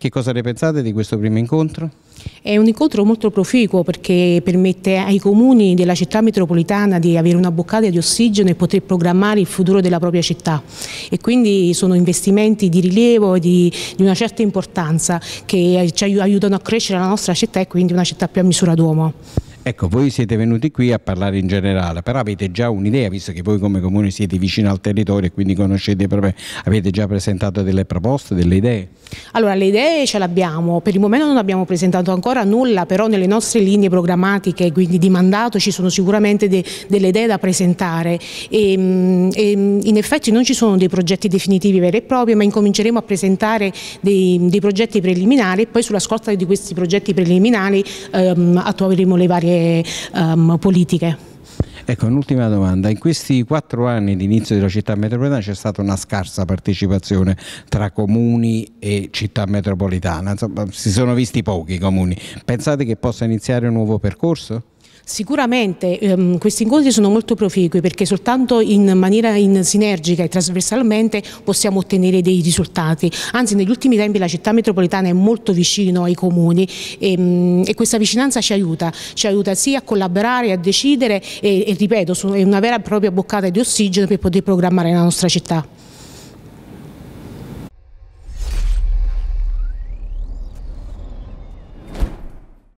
Che cosa ne pensate di questo primo incontro? È un incontro molto proficuo perché permette ai comuni della città metropolitana di avere una boccata di ossigeno e poter programmare il futuro della propria città e quindi sono investimenti di rilievo e di, di, una certa importanza che ci aiutano a crescere la nostra città e quindi una città più a misura d'uomo. Ecco, voi siete venuti qui a parlare in generale, però avete già un'idea, visto che voi come comune siete vicino al territorio e quindi conoscete proprio, avete già presentato delle proposte, delle idee? Allora, le idee ce le abbiamo, per il momento non abbiamo presentato ancora nulla, però nelle nostre linee programmatiche, quindi di mandato, ci sono sicuramente de, delle idee da presentare e, e, in effetti non ci sono dei progetti definitivi veri e propri, ma incominceremo a presentare dei, dei progetti preliminari e poi sulla scorta di questi progetti preliminari ehm, attueremo le varie um, politiche. Ecco, un'ultima domanda. In questi quattro anni di inizio della città metropolitana c'è stata una scarsa partecipazione tra comuni e città metropolitana. Insomma, si sono visti pochi comuni. Pensate che possa iniziare un nuovo percorso? Sicuramente ehm, questi incontri sono molto proficui perché soltanto in maniera in sinergica e trasversalmente possiamo ottenere dei risultati. Anzi negli ultimi tempi la città metropolitana è molto vicino ai comuni e, ehm, e questa vicinanza ci aiuta, ci aiuta sia a collaborare, a decidere e, e ripeto, è una vera e propria boccata di ossigeno per poter programmare la nostra città.